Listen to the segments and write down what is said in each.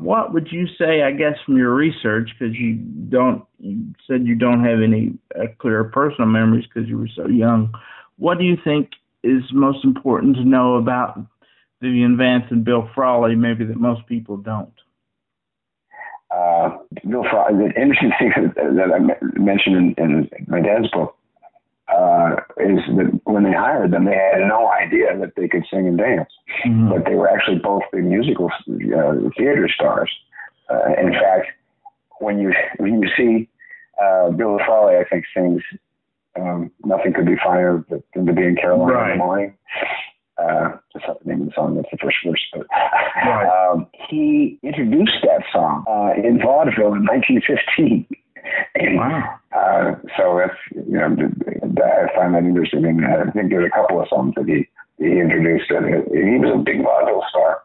What would you say, I guess, from your research, because you don't, you said you don't have any uh, clear personal memories because you were so young. What do you think is most important to know about Vivian Vance and Bill Frawley, maybe that most people don't? Uh, Bill Frawley, the interesting thing that I mentioned in, in my dad's book uh, is that when they hired them, they had no idea that they could sing and dance, mm-hmm. but they were actually both big musical uh, theater stars. Uh, in fact, when you when you see uh, Bill Frawley, I think sings um, "Nothing Could Be Finer Than to Be in Carolina right. in the Morning." Uh, that's not the name of the song. That's the first verse. But right. um, he introduced that song uh, in vaudeville in 1915. wow. Uh, so that's you know I find that interesting. And I think there's a couple of songs that he he introduced. That he was a big vaudeville star,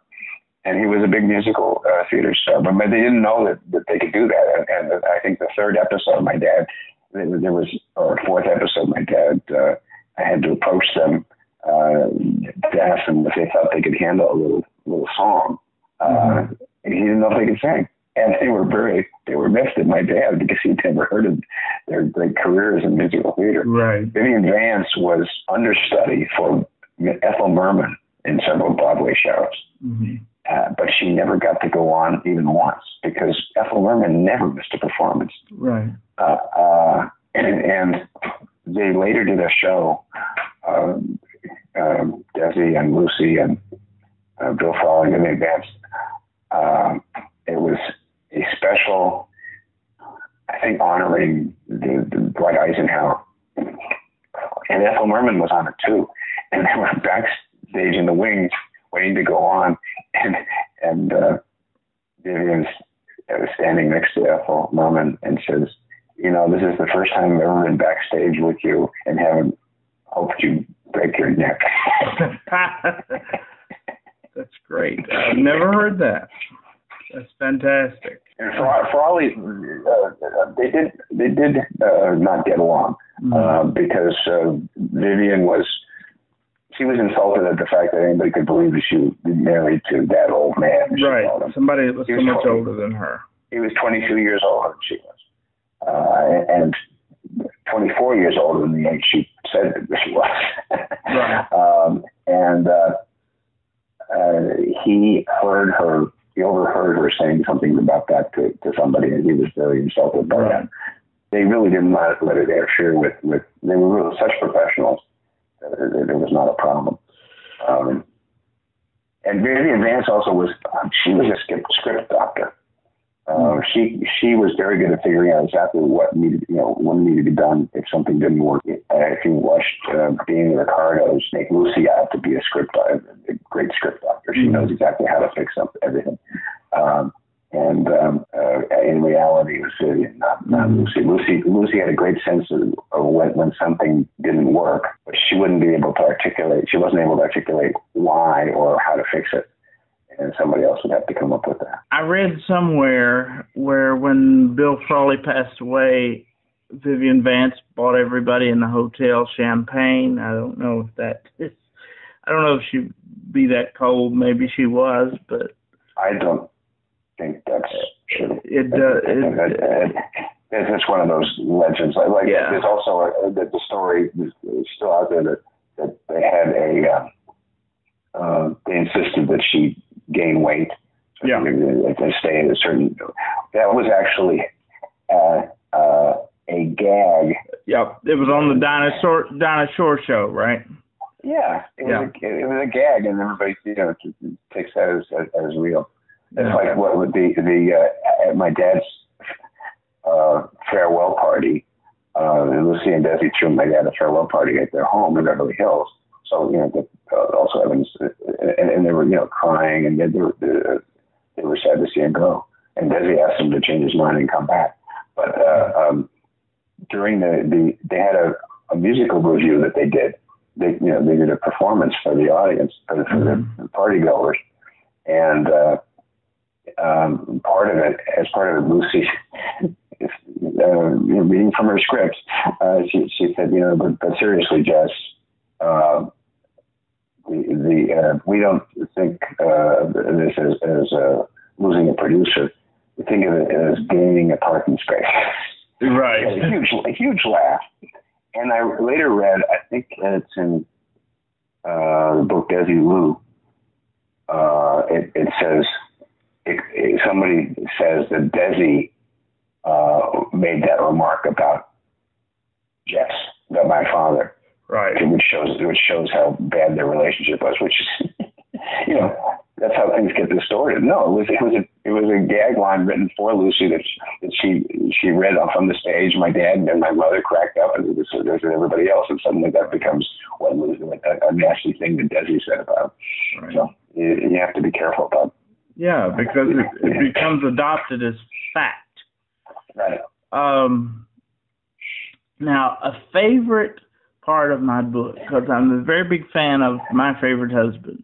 and he was a big musical uh, theater star. But they didn't know that, that they could do that. And, and I think the third episode, my dad, there was or fourth episode, my dad, uh, I had to approach them uh, to ask them if they thought they could handle a little little song. Uh, mm-hmm. And he didn't know if they could sing and they were very they were missed at my dad because he'd never heard of their great careers in musical theater. Right. Vivian Vance was understudy for Ethel Merman in several Broadway shows. Mm-hmm. Uh, but she never got to go on even once because Ethel Merman never missed a performance. Right. Uh, uh, and, and they later did a show, um, um, Desi and Lucy and uh, Bill Frawley and Vance. Um, it was a special, I think, honoring the, the Dwight Eisenhower. And Ethel Merman was on it too. And they were backstage in the wings waiting to go on. And, and uh, Vivian's standing next to Ethel Merman and says, you know, this is the first time I've ever been backstage with you and haven't hoped you break your neck. That's great. I've never heard that. That's fantastic. And for, for all these, uh, they did they did uh, not get along mm-hmm. uh, because uh, Vivian was she was insulted at the fact that anybody could believe that she was married to that old man. Right, somebody that was so was much 20, older than her. He was 22 years older than she was, uh, and 24 years older than the age she said that she was. right. um, and uh, uh, he heard her he overheard her saying something about that to, to somebody, and he was very insulted by right. that. They really did not let it interfere with, with they were really such professionals that there was not a problem. Um, and Vivian Vance also was, um, she was a script doctor. Uh, she she was very good at figuring out exactly what needed you know what needed to be done if something didn't work. I if you watched uh, Being the Ricardos make Lucy out to be a script a great script doctor, she mm-hmm. knows exactly how to fix up everything. Um, and um, uh, in reality, it was Vivian, not, not mm-hmm. Lucy. Lucy Lucy had a great sense of, of when, when something didn't work, but she wouldn't be able to articulate. She wasn't able to articulate why or how to fix it and somebody else would have to come up with that. I read somewhere where when Bill Frawley passed away, Vivian Vance bought everybody in the hotel champagne. I don't know if that is, I don't know if she'd be that cold. Maybe she was, but I don't think that's true. It, uh, it, it, it's just one of those legends. Like yeah. there's also a, the, the story is still out there that that they had a. Uh, uh, they insisted that she gain weight. Yeah. If they stay at a certain, that was actually uh, uh, a gag. Yep, it was on the Dinah Shore dinosaur show, right? Yeah, it was, yeah. A, it was a gag, and everybody you know takes that as as, as real. It's yeah. like what would be the uh, at my dad's uh, farewell party. Uh, Lucy and Desi threw my dad a farewell party at their home in Beverly Hills, so you know, the, uh, also Evans, and, and they were you know crying, and they, they were they were sad to see him go. And Desi asked him to change his mind and come back. But uh, um, during the, the they had a, a musical review that they did. They you know they did a performance for the audience for, for mm-hmm. the party goers, and uh, um, part of it as part of it, Lucy. Uh, you know, reading from her script, uh, she, she said, you know, but, but seriously, Jess, uh, the, the uh, we don't think uh, this as, as uh, losing a producer, we think of it as gaining a parking space. Right. a huge, a huge laugh. And I later read, I think it's in uh, the book Desilu. Uh, it, it says it, it, somebody says that Desi uh, made that remark about Jess, about my father, right? Which shows which shows how bad their relationship was. Which is, you know, that's how things get distorted. No, it was it was a it was a gag line written for Lucy that she, that she she read off on the stage. My dad and my mother cracked up, and it was, it was everybody else, and suddenly that becomes what was a, a nasty thing that Desi said about. Right. So you, you have to be careful about. Yeah, because it, it becomes adopted as fact. Right. Um. Now, a favorite part of my book, because I'm a very big fan of my favorite husband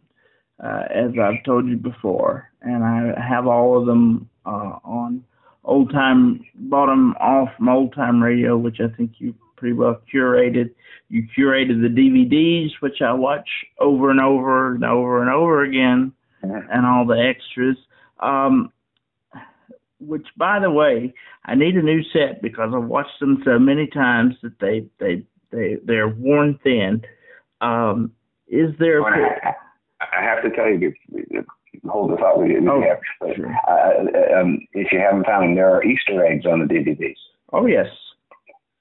uh, as I've told you before, and I have all of them uh, on old time. Bought them off from old time radio, which I think you pretty well curated. You curated the DVDs, which I watch over and over and over and over again, and all the extras. Um, which, by the way, I need a new set because I've watched them so many times that they they they they're worn thin. Um, is there? A, I have to tell you, hold the thought with you. Oh, have, but, sure. uh, um, if you haven't found them, there are Easter eggs on the DVDs. Oh yes.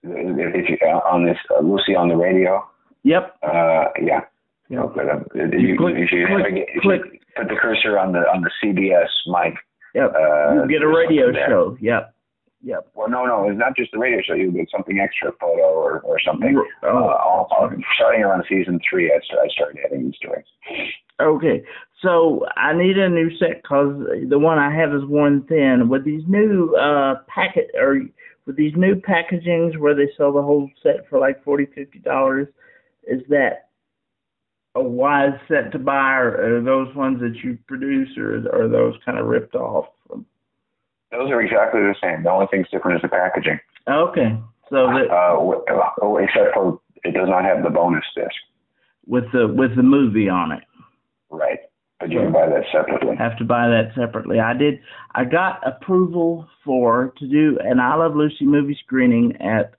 If you uh, on this uh, Lucy on the radio. Yep. Uh, yeah. Yep. But, uh, you, you, click, you, click, if click. put the cursor on the on the CBS mic. Yep. Uh, you get a radio show. Yep. Yep. Well, no, no, it's not just the radio show. You get something extra, photo or, or something. Oh, uh, all, all, starting around season three, I, I started adding Easter eggs. Okay, so I need a new set because the one I have is worn thin. With these new uh packet or with these new packagings where they sell the whole set for like forty, fifty dollars, is that a wise set to buy, or are those ones that you produce, or are those kind of ripped off? From? Those are exactly the same. The only thing's different is the packaging. Okay, so that, uh, oh, except for it does not have the bonus disc with the with the movie on it. Right. But you can buy that separately. Have to buy that separately. I did. I got approval for to do an I Love Lucy movie screening at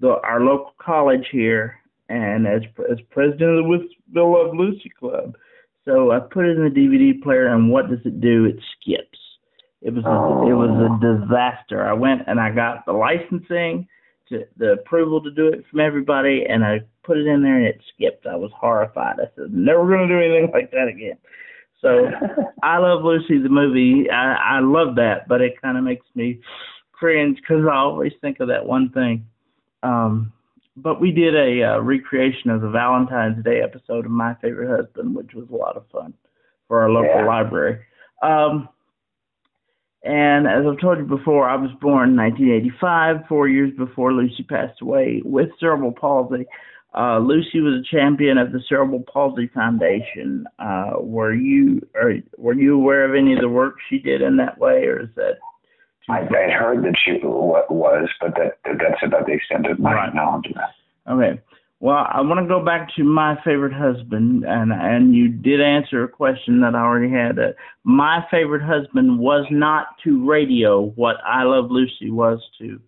the our local college here, and as as president of the Will Love Lucy Club. So I put it in the DVD player, and what does it do? It skips. It was a, it was a oh. disaster. I went and I got the licensing, to, the approval to do it from everybody, and I put it in there and it skipped. I was horrified. I said, never going to do anything like that again. So I love Lucy the movie. I, I love that, but it kind of makes me cringe because I always think of that one thing. Um, but we did a uh, recreation of the Valentine's Day episode of My Favorite Husband, which was a lot of fun for our local yeah. library. Um, and as I've told you before, I was born in 1985, four years before Lucy passed away with cerebral palsy. Uh, Lucy was a champion of the Cerebral Palsy Foundation. Uh, were you are, were you aware of any of the work she did in that way, or is that? I, I heard that she was, but that that's about the extent of my right. knowledge of that. Okay. Well, I want to go back to my favorite husband, and and you did answer a question that I already had. Uh, my favorite husband was not to radio what I Love Lucy was to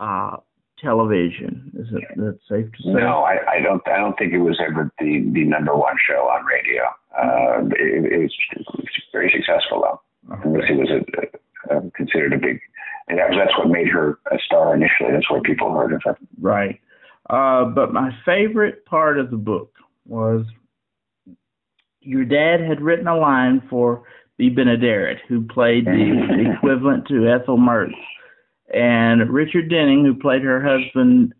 uh, television. Is it that safe to say? No, I, I don't. I don't think it was ever the the number one show on radio. Uh, it, it, was, it, was, very successful though. Okay. Lucy was a, a, considered a big. And that, that's what made her a star initially. That's where people heard of her. Right. Uh, but my favorite part of the book was your dad had written a line for Bea Benaderet, who played the equivalent to Ethel Mertz. And Richard Denning, who played her husband,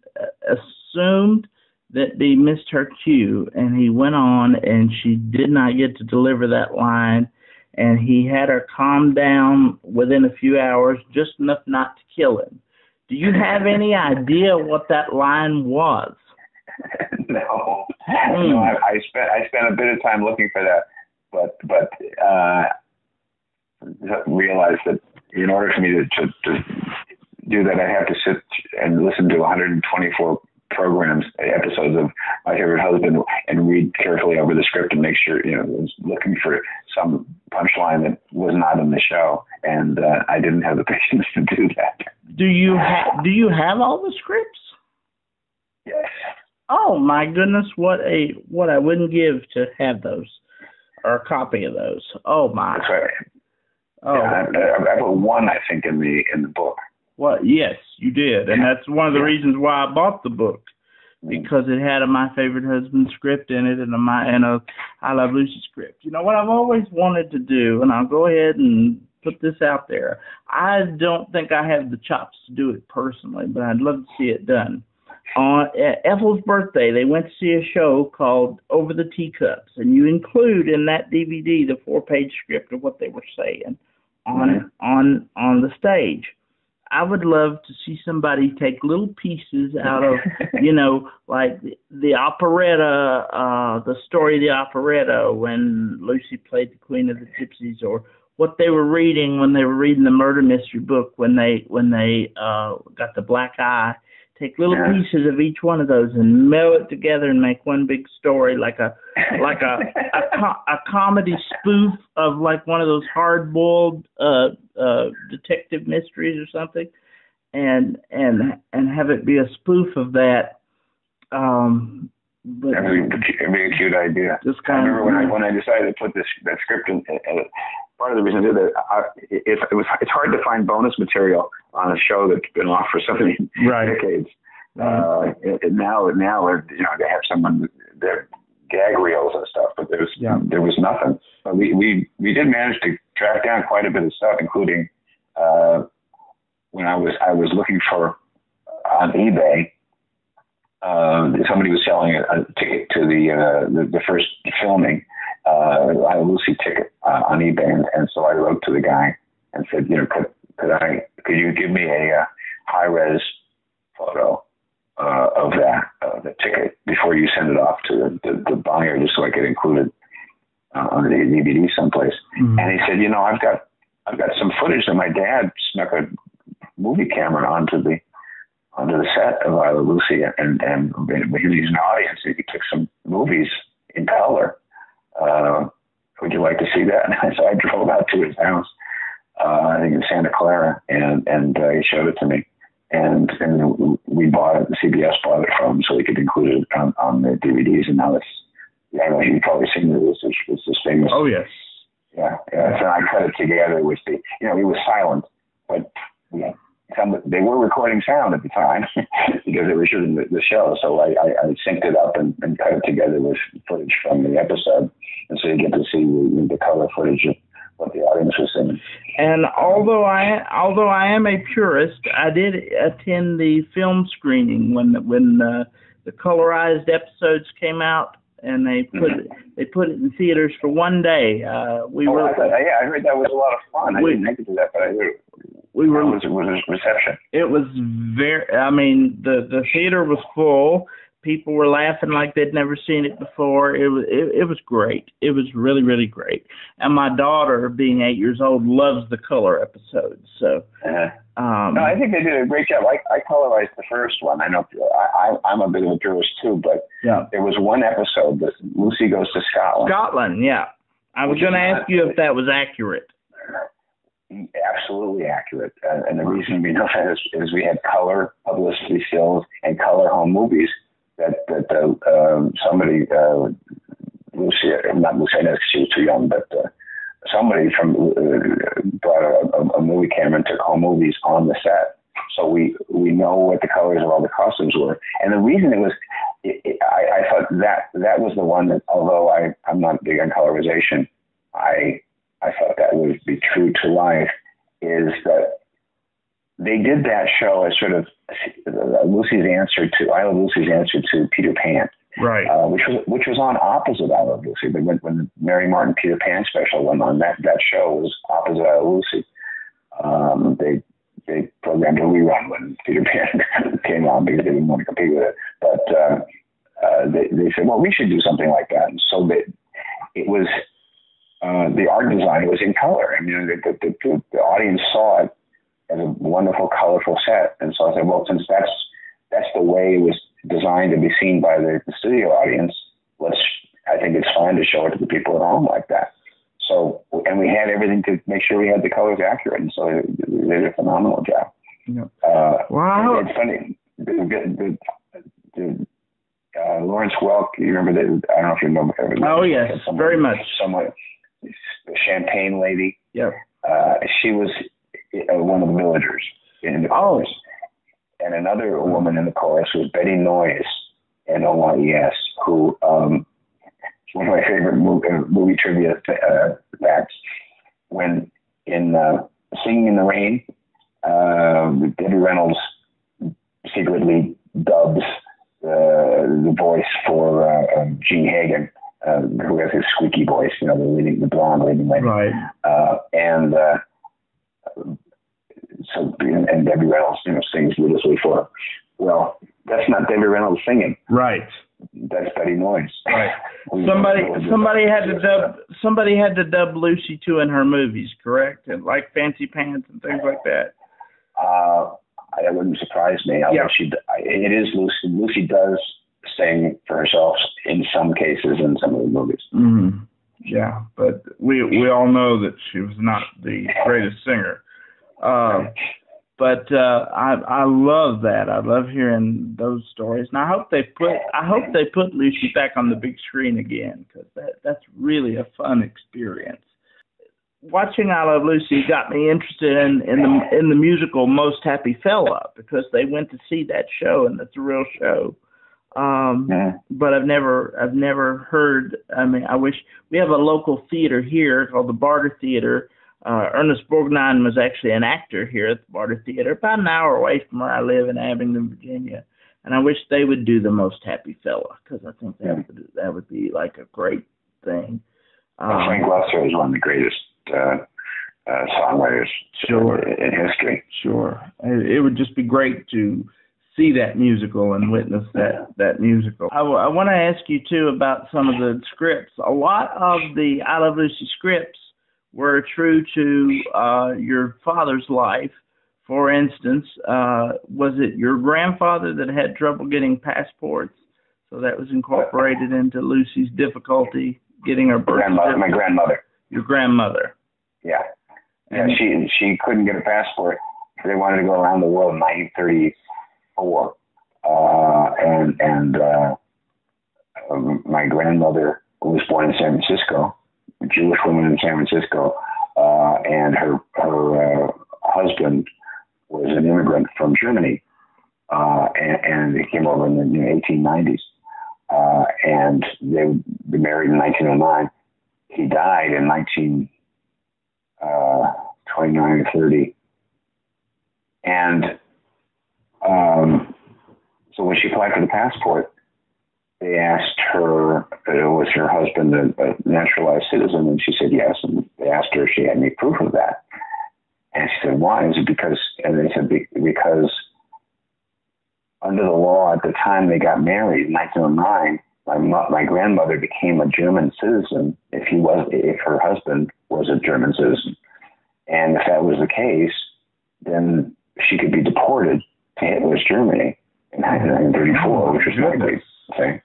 assumed that Bea missed her cue, and he went on, and she did not get to deliver that line, and he had her calm down within a few hours, just enough not to kill him. Do you have any idea what that line was? no, mm. no. I, I spent I spent a bit of time looking for that, but but uh, realized that in order for me to, to, to do that, I have to sit and listen to 124 programs, episodes of My Favorite Husband, and read carefully over the script and make sure you know was looking for some punchline that was not in the show, and uh, I didn't have the patience to do that. Do you ha- do you have all the scripts? Yes. Oh my goodness, what a what I wouldn't give to have those or a copy of those. Oh my. That's right. Oh, Yeah, I, I put one, I think, in the in the book. Well, yes, you did, and that's one of the reasons why I bought the book because it had a My Favorite Husband script in it and a my and a I Love Lucy script. You know what I've always wanted to do, and I'll go ahead and put this out there. I don't think I have the chops to do it personally, but I'd love to see it done. On at Ethel's birthday, they went to see a show called Over the Teacups, and you include in that DVD the four-page script of what they were saying on Mhm. on on the stage. I would love to see somebody take little pieces out of, you know, like the, the operetta, uh, the story of the operetta when Lucy played the Queen of the Gypsies, or what they were reading when they were reading the murder mystery book when they when they uh, got the black eye. Take little Yeah. pieces of each one of those and meld it together and make one big story, like a like a a, co- a comedy spoof of like one of those hard boiled uh uh detective mysteries or something and and and have it be a spoof of that um but That'd be, be a cute idea. just kind I remember of when I when I decided to put this that script in. Uh, part of the reason I did that, I, it, it was it's hard to find bonus material on a show that's been off for so many right decades. right. Uh, it, it now now you know they have someone their gag reels and stuff, but there's Yeah. there was nothing. But we we we did manage to track down quite a bit of stuff, including uh, when I was I was looking for on eBay. Uh, somebody was selling a, a ticket to the, uh, the the first filming, uh, I Lucy ticket uh, on eBay, and, and so I wrote to the guy and said, you know, could could I could you give me a uh, high res photo uh, of that uh, the ticket before you send it off to the, the, the buyer, just so I could include it uh, on the DVD someplace. Mhm. And he said, you know, I've got I've got some footage that my dad snuck a movie camera onto the onto the set of I Love Lucy, and and when he was an audience, he took some movies in color. Uh, would you like to see that? And so I drove out to his house, uh, I think in Santa Clara, and and uh, he showed it to me, and and we bought it. CBS bought it from him so we could include it on, on the DVDs, and now it's. I don't know. You've probably seen it. It's, it's, it's this famous oh yes yeah, yeah. So I cut it together with the, you know, he was silent, but yeah, some they were recording sound at the time because they were shooting the, the show. So I, I, I synced it up and, and cut it together with footage from the episode, and so you get to see the, the color footage of what the audience was seeing. And although I although I am a purist, I did attend the film screening when when uh, the colorized episodes came out, and they put it, they put it in theaters for one day. Uh, we Oh, were I thought, yeah, I heard that was a lot of fun. I We- didn't make it to that, but I heard we it were was, was a reception. it was very i mean the the theater was full. People were laughing like they'd never seen it before. It was it, it was great. It was really really great. And my daughter being eight years old loves the color episodes so Uh, um no, I think they did a great job. I, I colorized the first one. I know I, I, I'm a bit of a purist too, but yeah. there was one episode that Lucy goes to Scotland. scotland yeah. I was going to ask you if that was accurate absolutely accurate. And, and the reason we know that is, is we had color publicity stills and color home movies that that uh, um, somebody uh, Lucy, not I know she was too young, but uh, somebody from uh, brought a, a, a movie camera and took home movies on the set. So we we know what the colors of all the costumes were, and the reason it was, it, it, I, I thought that that was the one that, although I I'm not big on colorization, I I thought that would be true to life is that they did that show as sort of Lucy's answer to I Love Lucy's answer to Peter Pan, right uh, which was which was on opposite I Love Lucy. But when, when the Mary Martin Peter Pan special went on, that that show was opposite I Love Lucy. Um, they they programmed a rerun when Peter Pan came on because they didn't want to compete with it. But uh, uh, they they said, well, we should do something like that, and so they, it was uh, the art design was in color. I mean, the, the, the, the audience saw it as a wonderful, colorful set. And so I said, well, since that's that's the way it was designed to be seen by the, the studio audience, let's. I think it's fine to show it to the people at home like that. So, and we had everything to make sure we had the colors accurate, and so they did a phenomenal job. Yeah. Uh, Wow. It's funny. The, the, the, uh, Lawrence Welk, you remember that? I don't know if you remember. Oh yes, very much. Someone, the champagne lady. Yep. Uh, she was uh, one of the villagers in the Oh. chorus. And another woman in the chorus was Betty Noyes, N O Y E S, who um, one of my favorite movie, uh, movie trivia uh, facts. When in uh, Singing in the Rain, uh, Debbie Reynolds secretly dubs uh, the voice for uh, um, Jean Hagen, uh, who has his squeaky voice, you know, the leading, the blonde leading lady. Right. Uh, and uh, so, and Debbie Reynolds, you know, sings beautifully for her. Well, that's not Debbie Reynolds singing. Right. That's Betty Noyes. Right. Somebody somebody had to dub somebody had to dub Lucy too in her movies, correct? And like Fancy Pants and things like that. Uh, that wouldn't surprise me. Although Yeah. she, it is Lucy. Lucy does sing for herself in some cases in some of the movies. Mm. Yeah, but we we all know that she was not the greatest singer. Uh, but uh, I I love that. I love hearing those stories, and I hope they put I hope they put Lucy back on the big screen again because that that's really a fun experience. Watching I Love Lucy got me interested in in the in the musical Most Happy Fella because they went to see that show and it's a real show. Um, Yeah. but I've never I've never heard. I mean, I wish we have a local theater here called the Barter Theater. Uh, Ernest Borgnine was actually an actor here at the Barter Theater, about an hour away from where I live in Abingdon, Virginia. And I wish they would do the Most Happy Fella because I think that would that would be like a great thing. Well, Frank Um, Loesser is one of the greatest uh, uh, songwriters Sure. in history. Sure, it, it would just be great to see that musical and witness that that musical. I, w- I want to ask you too about some of the scripts. A lot of the I Love Lucy scripts were true to uh, your father's life. For instance, uh, was it your grandfather that had trouble getting passports? So that was incorporated into Lucy's difficulty getting her birth Grandmother, my grandmother. Your grandmother. Yeah. Yeah, And- she she couldn't get a passport. They wanted to go around the world in 1934, uh, and and uh, um, my grandmother was born in San Francisco, a Jewish woman in San Francisco, uh, and her her uh, husband was an immigrant from Germany, uh, and, and he came over in the you know, 1890s, uh, and they were married in 1909. He died in 19 uh, 29 or 30. And um, so when she applied for the passport, they asked her, uh, was her husband a, a naturalized citizen? And she said yes. And they asked her if she had any proof of that. And she said, why? Is it because, and they said, because under the law at the time they got married in 1909, my, mo- my grandmother became a German citizen if he was, if her husband was a German citizen. And if that was the case, then she could be deported to Hitler's Germany in 1934, which was a great thing.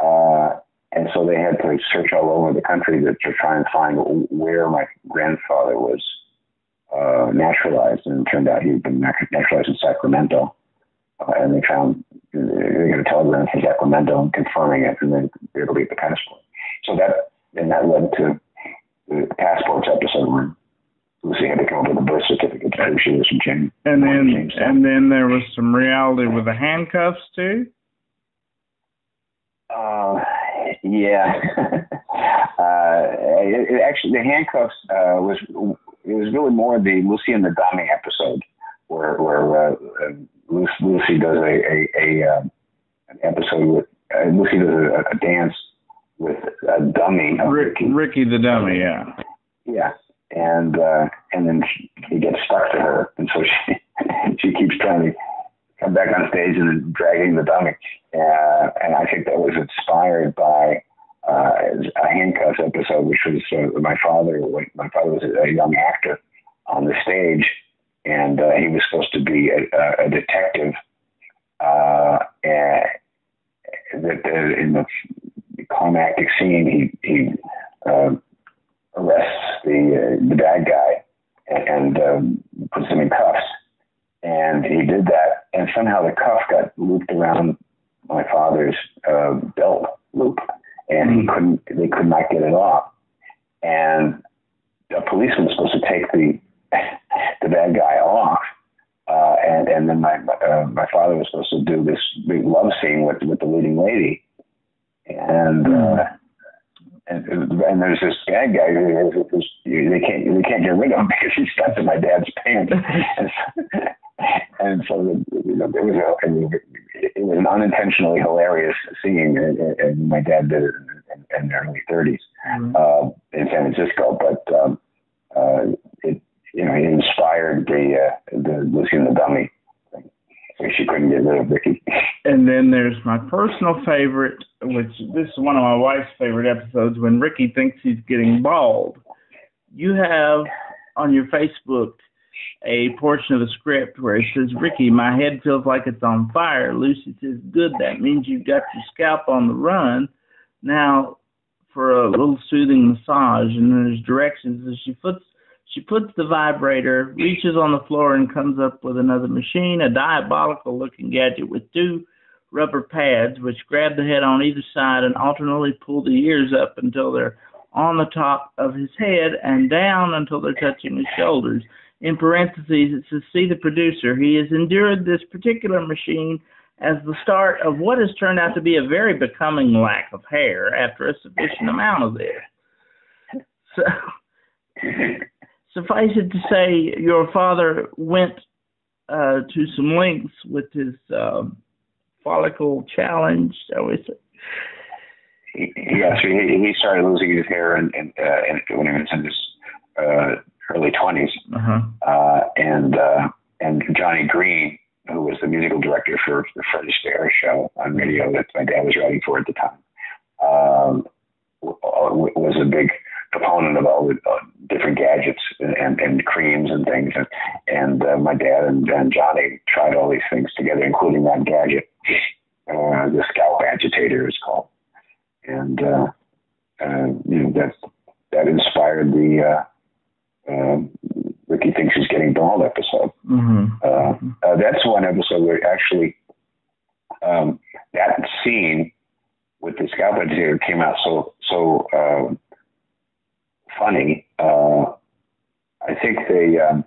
Uh, and so they had to search all over the country to, to try and find where my grandfather was uh, naturalized. And it turned out he'd been naturalized in Sacramento. Uh, and they found, they got a telegram from Sacramento confirming it, and then they were able to get the passport. So that, and that led to the passports episode where Lucy had to come up with a birth certificate to prove she was from James. And then James and then there was some reality with the handcuffs too. Uh, yeah. uh, it, it actually, the handcuffs uh, was it was really more the Lucy and the Dummy episode where where uh, uh, Lucy, Lucy does a a, a um, an episode with uh, Lucy does a, a dance with a dummy. Rick, Ricky. Ricky the dummy, yeah. Yeah, and uh, and then she, he gets stuck to her, and so she she keeps trying to come back on stage and dragging the dummy. Uh, and I think that was inspired by uh, a handcuffs episode, which was uh, my father. My father was a, young actor on the stage, and uh, he was supposed to be a, a, a detective. Uh, and, in the climactic scene, he he uh, arrests the uh, the bad guy and, and um, puts him in cuffs. And he did that, and somehow the cuff got looped around my father's uh, belt loop, and he couldn't. They could not get it off. And a policeman was supposed to take the the bad guy off, uh, and and then my uh, my father was supposed to do this big love scene with with the leading lady, and. Uh, and, and there's this bad guy who, they can't they can't get rid of him because he's stuck in my dad's pants, and so, and so the, you know, it was a, I mean, it was an unintentionally hilarious scene, and, and my dad did it in, in, in the early 30s mm-hmm. uh, in San Francisco, but um, uh, it you know it inspired the uh, the Lucy and the Dummy. So she couldn't get rid of Ricky. And then there's my personal favorite, which this is one of my wife's favorite episodes when Ricky thinks he's getting bald. You have on your Facebook a portion of the script where it says, Ricky, my head feels like it's on fire. Lucy says, Good, that means you've got your scalp on the run. Now, for a little soothing massage, and there's directions as she puts she puts the vibrator, reaches on the floor, and comes up with another machine, a diabolical looking gadget with two rubber pads which grab the head on either side and alternately pull the ears up until they're on the top of his head and down until they're touching his shoulders. In parentheses, it says, See the producer. He has endured this particular machine as the start of what has turned out to be a very becoming lack of hair after a sufficient amount of it. So, suffice it to say, your father went uh, to some lengths with his uh, follicle challenge, shall we say. Yes, he, he started losing his hair in, in, uh, in, when he was in his uh, early 20s. Uh-huh. Uh, and uh, and Johnny Green, who was the musical director for the Fred Astaire show on radio that my dad was writing for at the time, um, was a big proponent of all the uh, different gadgets and, and, and, creams and things. And, and uh, my dad and, and Johnny tried all these things together, including that gadget. Uh, the scalp agitator is called. And, uh, uh, you know, that, that inspired the, uh, um, Ricky thinks he's getting bald episode. Mm-hmm. Uh, that's one episode where actually um, that scene with the scalp agitator came out so so um, funny. Uh, I think they um,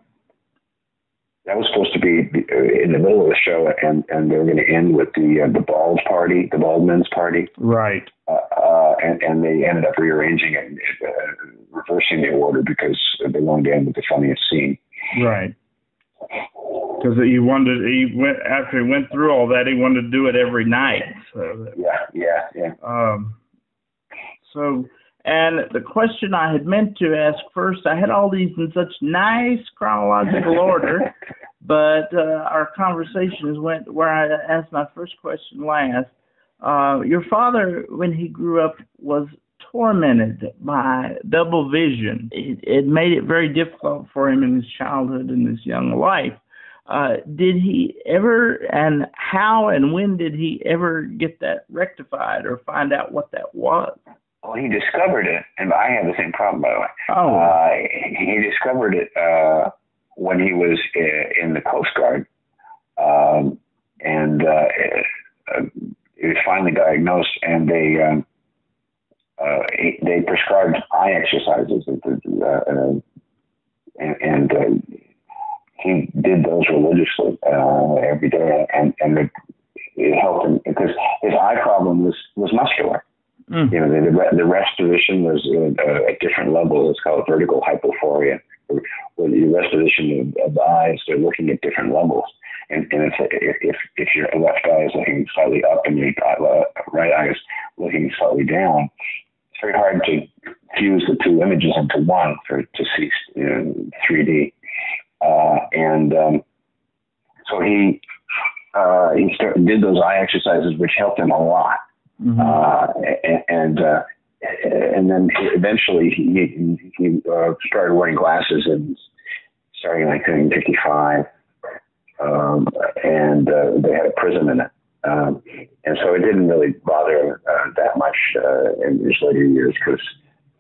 that was supposed to be uh, in the middle of the show, and and they were going to end with the uh, the bald party, the bald men's party, right? Uh, uh, and and they ended up rearranging it, uh, reversing the order because they wanted to end with the funniest scene, right? Because he wanted, he went after he went through all that, he wanted to do it every night. So yeah, yeah, yeah. Um, so and the question I had meant to ask first, I had all these in such nice chronological order, but uh, our conversations went where I asked my first question last. Uh, your father, when he grew up, was tormented by double vision. It, it, made it very difficult for him in his childhood and his young life. Uh, did he ever, and how and when did he ever get that rectified or find out what that was? Well, he discovered it, and I have the same problem, by the way. Oh. Uh, he discovered it uh, when he was in the Coast Guard, um, and uh, uh, he was finally diagnosed, and they um, uh, they prescribed eye exercises, uh, and, and uh, he did those religiously uh, every day, and and it, it helped him because his eye problem was was muscular Mm. You know, the, the restoration was a, a different level. It's called vertical hypophoria, where the restoration of, of the eyes, they're looking at different levels. And, and if, if, if your left eye is looking slightly up and your right eye is looking slightly down, it's very hard to fuse the two images into one for to see you know, 3D. Uh, and um, so he uh, he started, did those eye exercises, which helped him a lot. Mm-hmm. Uh, and uh, and then eventually he he uh, started wearing glasses and starting like in '55, um, and uh, they had a prism in it, Um, and so it didn't really bother uh, that much uh, in his later years because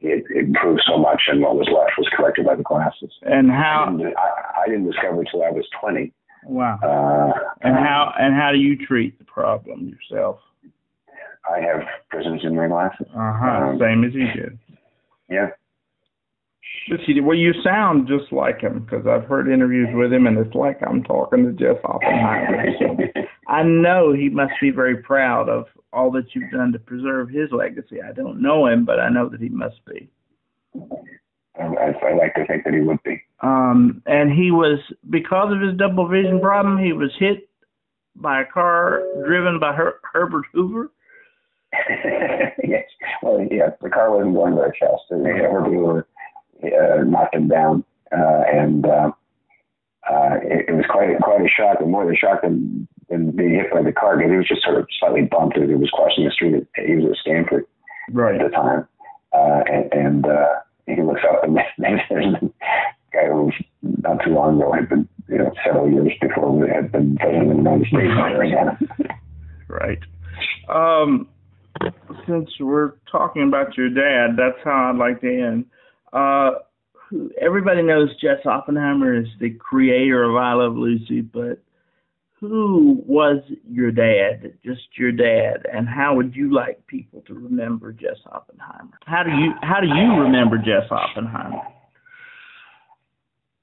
it, it improved so much, and what was left was corrected by the glasses. And I how? didn't, I, I didn't discover until I was 20. Wow. Uh, And how? And how do you treat the problem yourself? I have prisms in my glasses. Uh huh. Um, Same as he did. Yeah. Well, you sound just like him because I've heard interviews with him, and it's like I'm talking to Jess Oppenheimer. So I know he must be very proud of all that you've done to preserve his legacy. I don't know him, but I know that he must be. I, I like to think that he would be. Um, and he was because of his double vision problem, he was hit by a car driven by Her- Herbert Hoover. yes. Well, yeah, the car wasn't going very fast. And Herbert were uh, knocked him down, uh, and uh, uh, it, it was quite a, quite a shock, and more than a shock than, than being hit by the car, because he was just sort of slightly bumped as he was crossing the street. He was at Stanford Right. at the time, uh, and, and uh, he looks up and there's a guy who not too long ago had been, you know, several years before we had been president of the United States. staring at him. Right. Um, since we're talking about your dad, that's how I'd like to end. Uh, everybody knows Jess Oppenheimer is the creator of I Love Lucy, but who was your dad? Just your dad, and how would you like people to remember Jess Oppenheimer? How do you how do you remember Jess Oppenheimer?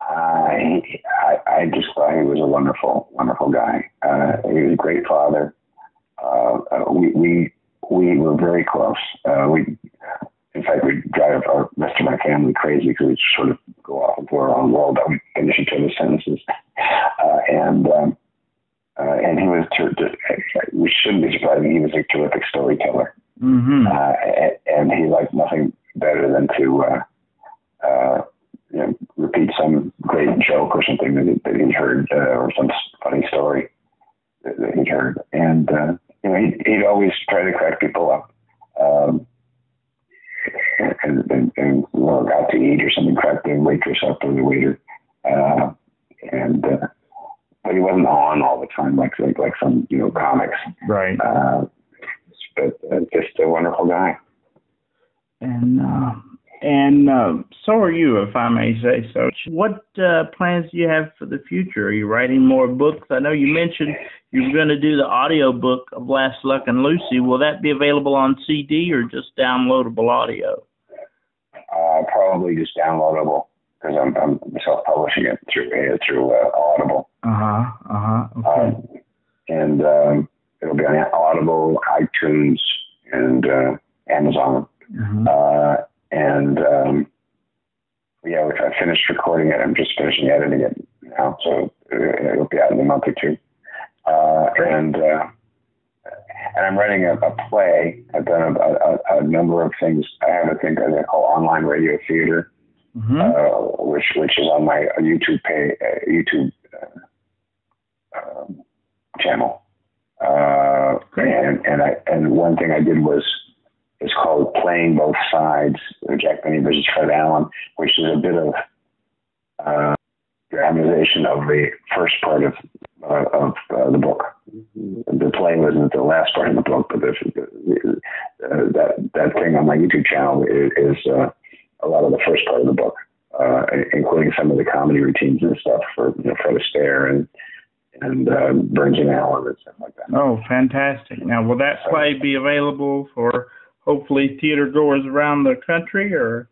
I, I I just thought he was a wonderful, wonderful guy. Uh, he was a great father. Uh, uh, we we we were very close. Uh, we, in fact, we drive our rest of my family crazy because we sort of go off into our own world. That we finish each other's sentences, uh, and um, uh, and he was. Ter- ter- we shouldn't be surprised. He was a terrific storyteller, Mm-hmm. uh, and, and he liked nothing better than to. Uh, uh, you know, repeat some great joke or something that, he, that he'd heard, uh, or some funny story that, that he'd heard, and uh, you know, he'd, he'd always try to crack people up, um, and, and, and out to eat or something, crack the waitress up or the waiter, uh, and uh, but he wasn't on all the time like like, like some you know comics, Right. uh, but uh, just a wonderful guy. And uh, and uh, so are you, if I may say so. What uh, plans do you have for the future? Are you writing more books? I know you mentioned you're going to do the audio book of Laughs, Luck and Lucy. Will that be available on CD or just downloadable audio? Uh, probably just downloadable because I'm, I'm self-publishing it through uh, through uh, Audible, Uh huh. Uh huh. Okay. um, and um, it'll be on Audible, iTunes, and uh, Amazon. Mhm. And um, yeah, I finished recording it. I'm just finishing editing it now, so uh, it'll be out in a month or two. Uh, and uh, and I'm writing a, a play. I've done a, a, a number of things. I have a thing that I call online radio theater Mhm. uh, which which is on my YouTube pay, uh, YouTube uh, um, channel. Uh, and and I and one thing I did was it's called Playing Both Sides, Jack Benny versus Fred Allen, which is a bit of uh, dramatization of the first part of uh, of uh, the book. The play wasn't the last part of the book, but the, the, uh, that that thing on my YouTube channel is, is uh, a lot of the first part of the book, uh, including some of the comedy routines and stuff for you know, Fred Astaire and and uh, Burns and Allen and stuff like that. Oh, fantastic! Now, will that play be available for hopefully theater goers around the country, or?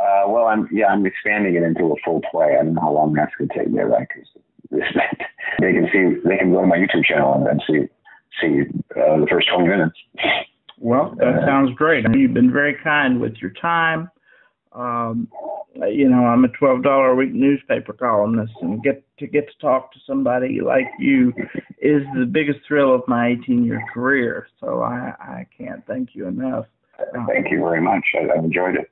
Uh, well, I'm yeah, I'm expanding it into a full play. I don't know how long that's going to take. There, right? Because they can see they can go to my YouTube channel and then see see uh, the first 20 minutes. Well, that sounds great. I mean, you've been very kind with your time. Um, you know, I'm a twelve dollar a week newspaper columnist, and get to get to talk to somebody like you is the biggest thrill of my 18 year career. So I I can't thank you enough. Thank you very much. I, I've enjoyed it.